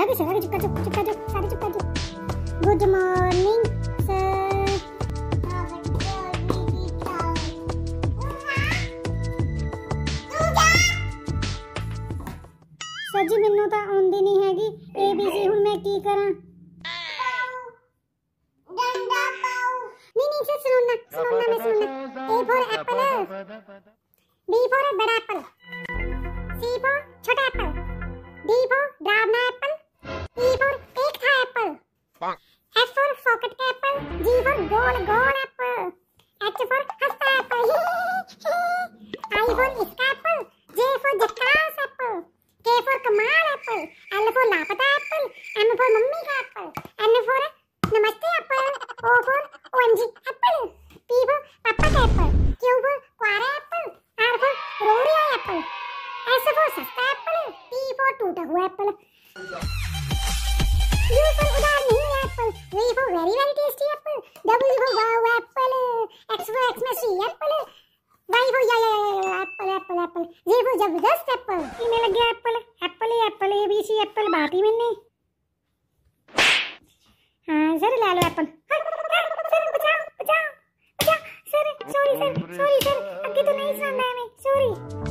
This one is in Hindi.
रवि रवि चुपका चुप चुपका चुप सारे चुपका चुप गुड मॉर्निंग सर ਸਰ ਜੀ ਮੈਨੂੰ ਤਾਂ ਆਉਂਦੀ ਨਹੀਂ ਹੈਗੀ ਏ ਬੀ ਸੀ ਹੁਣ ਮੈਂ ਕੀ ਕਰਾਂ ਡੰਡਾ ਪਾਉ ਨਹੀਂ ਨਹੀਂ ਸਰ ਸੁਣਨਾ ਸੁਣਨਾ ਮੈਂ ਸੁਣਨਾ A for apple B for big apple C for ਛੋਟਾ apple D for फॉकेट का एप्पल जी फॉर गोल गोल एप्पल एच फॉर हंसता एप्पल आई फॉर इसका एप्पल जे फॉर जक्कास एप्पल के फॉर कमाल एप्पल एल फॉर लापता एप्पल एम फॉर मम्मी का एप्पल एन फॉर नमस्ते एप्पल ओ फॉर ओएनजी एप्पल पी फॉर पापा का एप्पल क्यू फॉर क्वारा एप्पल आर फॉर रोड़िया एप्पल एस फॉर सस्ता एप्पल टी फॉर टूटा हुआ apple U for V for very very tasty apple W for wow apple X for X में सी वाई फॉर या या या apple apple apple G for ज़बरदस्त एप्पल किने लग गया apple apple he apple A B C apple बात ही मैंने हाँ सर ले लो एप्पल सर बचाओ बचाओ बचाओ. Sir sorry sir sorry sir आगे तो नहीं सुनना है हमें. सॉरी